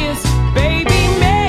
kiss, baby.